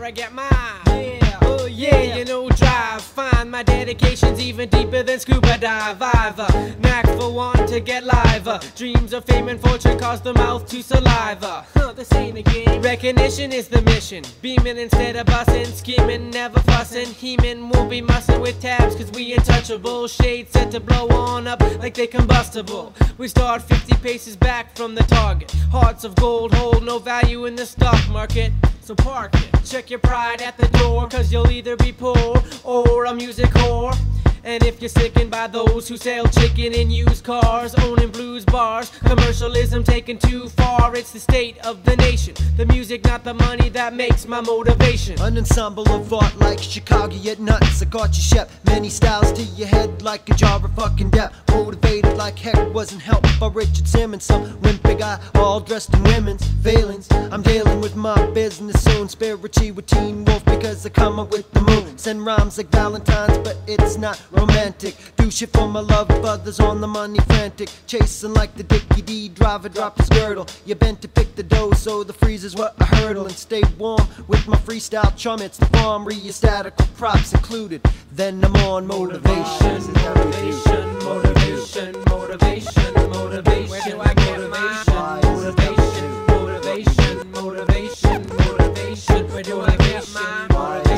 where I get mine. Yeah, oh yeah, you know drive. Find my dedication's even deeper than scuba dive. I've a knack for one to get live. Dreams of fame and fortune cause the mouth to saliva. Huh, this ain't a game. Recognition is the mission. Beaming instead of busting, scheming, never fussing. Heeming won't be mussing with tabs cause we untouchable. Shades set to blow on up like they combustible. We start 50 paces back from the target. Hearts of gold hold no value in the stock market. So park it. Check your pride at the door, cause you'll either be poor or a music whore. And if you're sickened by those who sell chicken in used cars, owning blues bars, commercialism taken too far, it's the state of the nation. The music, not the money, that makes my motivation. An ensemble of art like Chicago, yet nuts. I got you shep. Many styles to your head like a jar of fucking depth. Motivated like heck, wasn't helped by Richard Simmons. Some wimpy guy, all dressed in women's failings. I'm dealing with my business soon. Spiritually with Teen Wolf because I come up with the moon. Send rhymes like Valentine's, but it's not romantic. Do shit for my love, others on the money frantic. Chasing like the Dickie Dee driver, drop his girdle. You bent to pick the dough, so the freezer's what I hurdle. And stay warm with my freestyle chum, it's the farm, rheostatical props included. Then I'm on motivation. Motivation, motivation, motivation, motivation. Where do I get mine? Motivation, motivation, motivation, motivation. Where do I get mine? Motivation, motivation,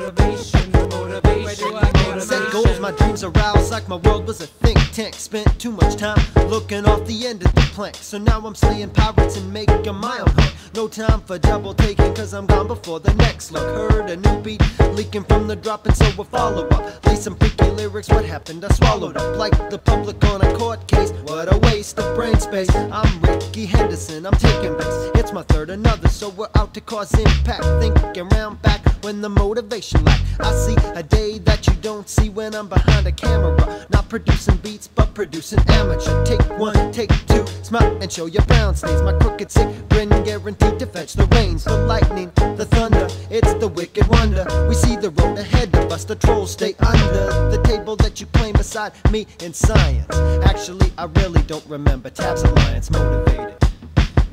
motivation, motivation, motivation. I get Set goals, my dreams aroused like my world was a think tank. Spent too much time looking off the end of the plank. So now I'm slaying pirates and making my own hunt. No time for double taking, cause I'm gone before the next look. Heard a new beat leaking from the drop, and so I follow up. Lay some freaky lyrics, what happened? I swallowed up like the public on a court case. What a waste of brain space. I'm Rickey Henderson, I'm taking bets. It's my third another, so we're out to cause impact. Thinking round back when the motivation lack. I see a day that you don't see when I'm behind a camera. Not producing beats, but producing amateur. Take one, take two, smile and show your brown stains. My crooked sick grin guaranteed to fetch the rains, the lightning, the thunder. It's the wicked wonder. We see the road ahead of us, the trolls stay under the table that you claim beside me in science. Actually, I really don't remember Tabs Alliance motivated.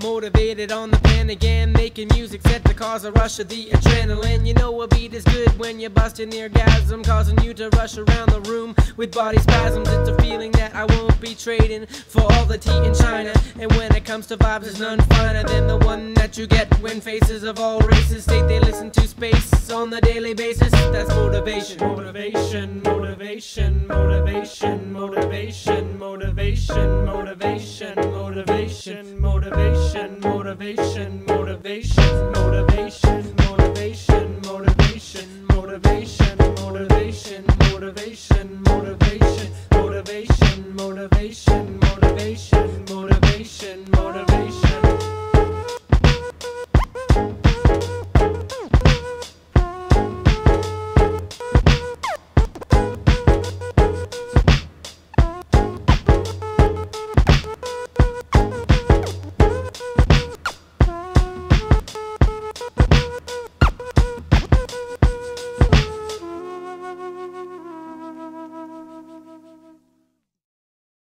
Motivated on the pen again, making music set to cause a rush of the adrenaline. You know a beat is good when you're busting orgasm, causing you to rush around the room with body spasms. It's a feeling that I won't be trading for all the tea in China. And when it comes to vibes, there's none finer than the one that you get when faces of all races state they listen to space on the daily basis. That's motivation, motivation, motivation, motivation, motivation, motivation, motivation, motivation, motivation, motivation, motivation, motivation, motivation, motivation, motivation.